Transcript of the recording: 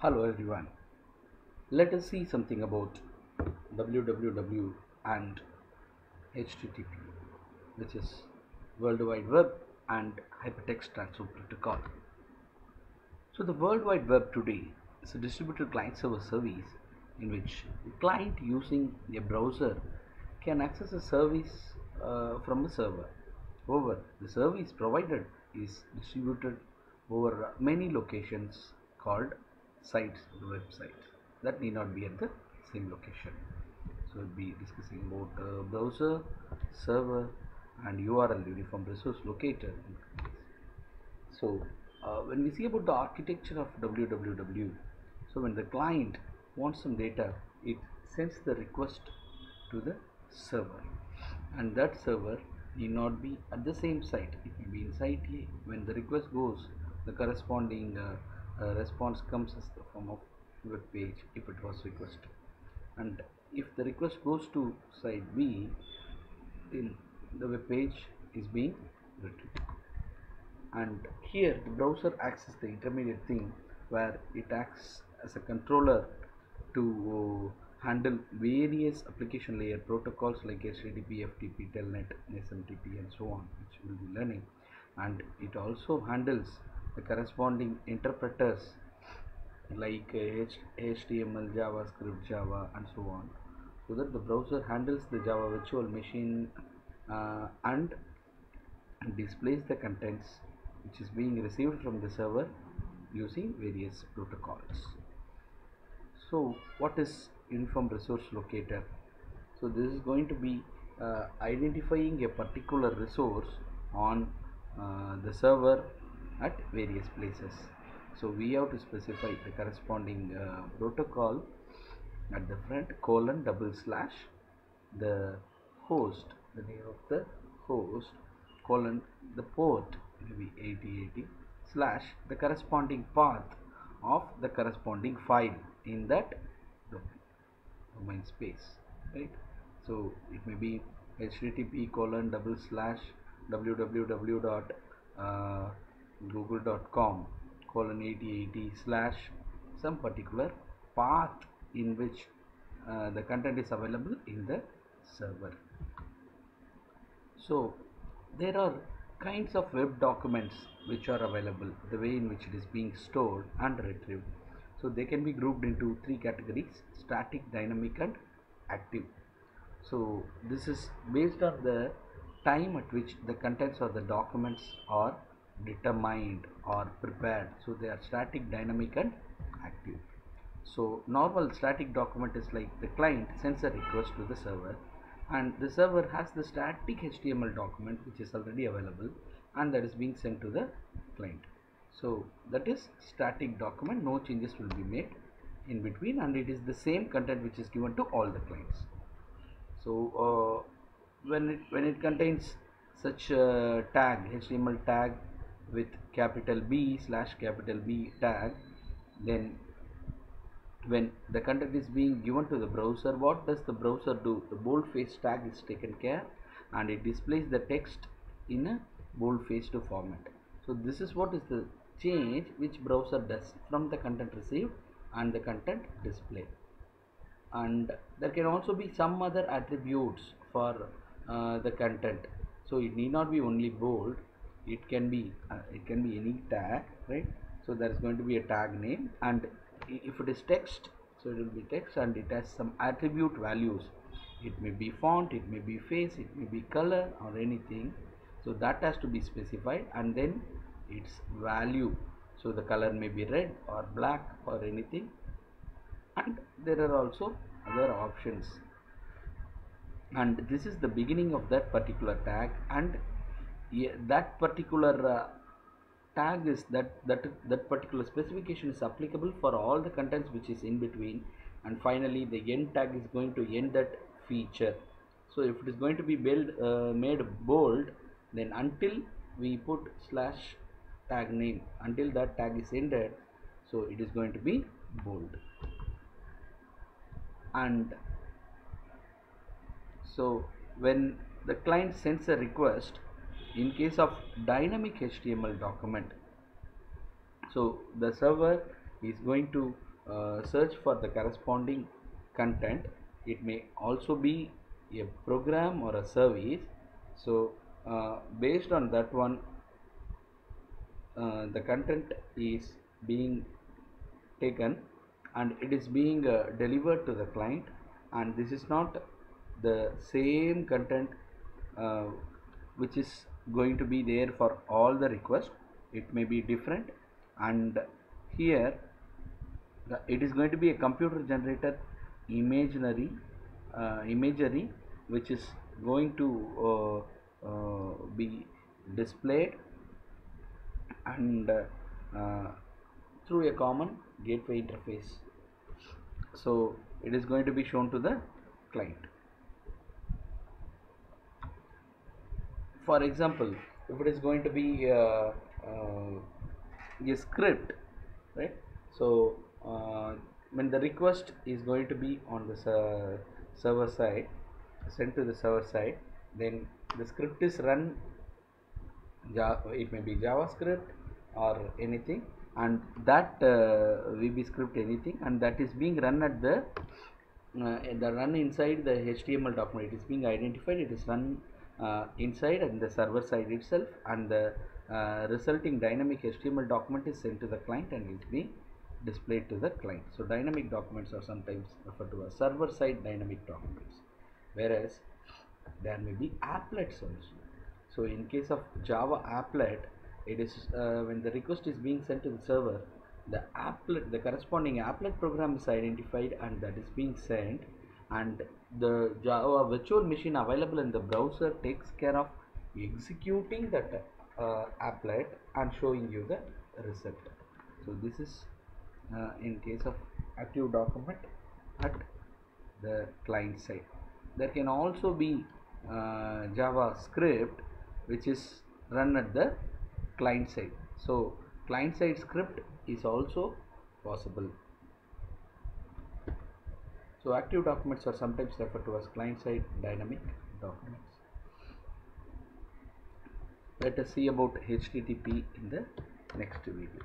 Hello everyone. Let us see something about www and HTTP, which is World Wide Web and Hypertext Transfer Protocol. So the World Wide Web today is a distributed client server service in which the client using a browser can access a service uh, from a server. However, the service provided is distributed over many locations called sites, the website. That need not be at the same location. So we'll be discussing about uh, browser, server, and URL uniform resource locator. So uh, when we see about the architecture of www, so when the client wants some data, it sends the request to the server, and that server need not be at the same site. It may be in site A. When the request goes, the corresponding uh, uh, response comes as the form of web page if it was requested, and if the request goes to site B, then the web page is being written. And here the browser acts as the intermediate thing where it acts as a controller to handle various application layer protocols like HTTP, FTP, Telnet, SMTP and so on which we will be learning. And it also handles the corresponding interpreters like HTML, JavaScript, Java and so on so that the browser handles the Java virtual machine uh, and displays the contents which is being received from the server using various protocols. So what is uniform resource locator? So this is going to be uh, identifying a particular resource on uh, the server at various places. So we have to specify the corresponding uh, protocol at the front colon double slash the host the name of the host colon the port maybe 8080 slash the corresponding path of the corresponding file in that domain, domain space right so it may be http colon double slash www dot uh, google.com colon 8080 slash some particular path in which uh, the content is available in the server. So there are kinds of web documents which are available the way in which it is being stored and retrieved. So they can be grouped into three categories static dynamic and active. So this is based on the time at which the contents of the documents are determined or prepared so they are static dynamic and active so normal static document is like the client sends a request to the server and the server has the static HTML document which is already available and that is being sent to the client. So that is static document no changes will be made in between and it is the same content which is given to all the clients. So uh, when it when it contains such a tag HTML tag with capital B slash capital B tag then when the content is being given to the browser what does the browser do? The boldface tag is taken care and it displays the text in a boldface to format. So this is what is the change which browser does from the content received and the content display and there can also be some other attributes for uh, the content. So it need not be only bold it can be uh, it can be any tag right? So there is going to be a tag name and if it is text so it will be text and it has some attribute values. It may be font it may be face it may be color or anything. So that has to be specified and then its value. So the color may be red or black or anything. And there are also other options. And this is the beginning of that particular tag and yeah, that particular uh, tag is that that that particular specification is applicable for all the contents which is in between. And finally the end tag is going to end that feature. So if it is going to be build uh, made bold then until we put slash tag name until that tag is ended so it is going to be bold. And so when the client sends a request in case of dynamic HTML document. So the server is going to uh, search for the corresponding content. It may also be a program or a service. So uh, based on that one uh, the content is being taken and it is being uh, delivered to the client. And this is not the same content uh, which is going to be there for all the requests it may be different. And here it is going to be a computer generated imaginary uh, imagery which is going to uh, uh, be displayed and uh, through a common gateway interface. So it is going to be shown to the client for example if it is going to be uh, a script right? So uh, when the request is going to be on the ser server side sent to the server side then the script is run it may be javascript or anything and that uh, VB script anything and that is being run at the uh, the run inside the HTML document. It is being identified it is run inside and the server side itself and the uh, resulting dynamic HTML document is sent to the client and is being displayed to the client. So dynamic documents are sometimes referred to as server side dynamic documents whereas there may be applets also so in case of java applet it is uh, when the request is being sent to the server the applet the corresponding applet program is identified and that is being sent and the java virtual machine available in the browser takes care of executing that uh, applet and showing you the result. So this is uh, in case of active document at the client side. There can also be uh, javascript which is run at the client side. So client side script is also possible so active documents are sometimes referred to as client side dynamic documents. Let us see about http in the next video